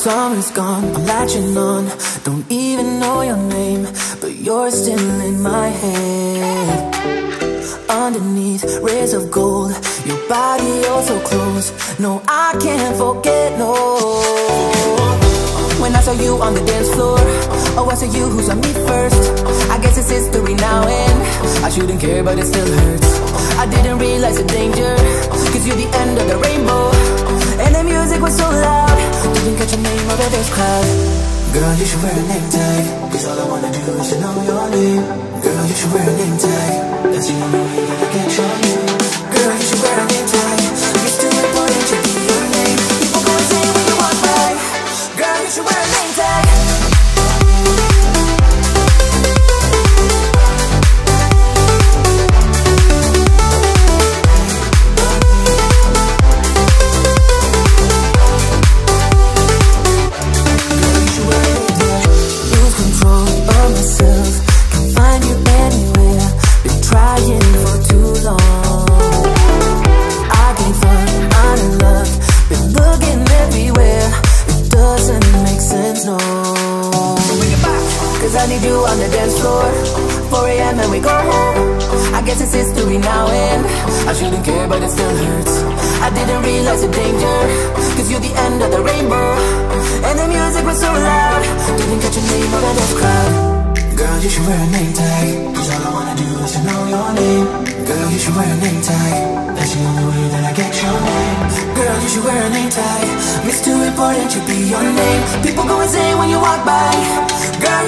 Summer's gone, I'm latching on. Don't even know your name But you're still in my head. Underneath rays of gold Your body oh so close. No, I can't forget, no. When I saw you on the dance floor Oh, I saw you who saw me first. I guess it's history now and I shouldn't care but it still hurts. I didn't realize the danger Cause you're the end of the rainbow crowd Girl, you should wear a name tag. Cause all I wanna do is to know your name. Girl, you should wear a name tag Cause I need you on the dance floor. 4 a.m. and we go home. I guess it's history now and I shouldn't care, but it still hurts. I didn't realize the danger. Cause you're the end of the rainbow. And the music was so loud. Didn't catch your name out of this crowd. Girl, you should wear a name tag. Cause all I wanna do is to know your name. Girl, you should wear a name tag. That's the only way that I get your name. Girl, you should wear a name tag. It's too important to be your name. People go insane when you walk by. Girl,